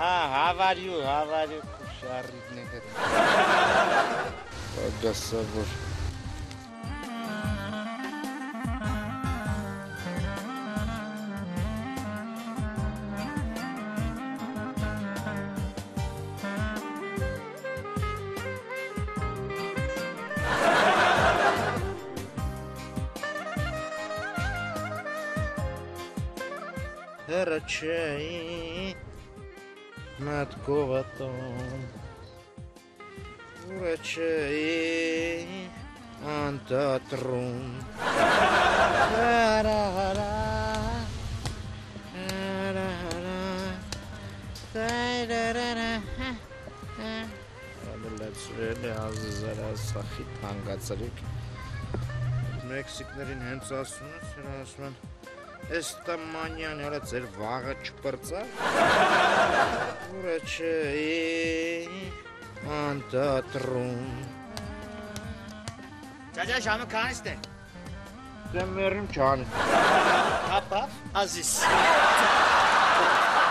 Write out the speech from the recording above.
Ah, how are you? How are you? Kuşarrit ne kadar. Orada sabır. Her չէի Անտատրում Արա արա Արա արա Դայրարարա Ադելացրել է ազզարա սախի թանգացրիկ Մեքսիկներին հենց ասում ես, հրա ասում են Էս տամանյան հələ ձեր վաղը չպրծա։ çayı antatırım. Caca şamı kan iste. Ben veririm kanı. Kappa Aziz.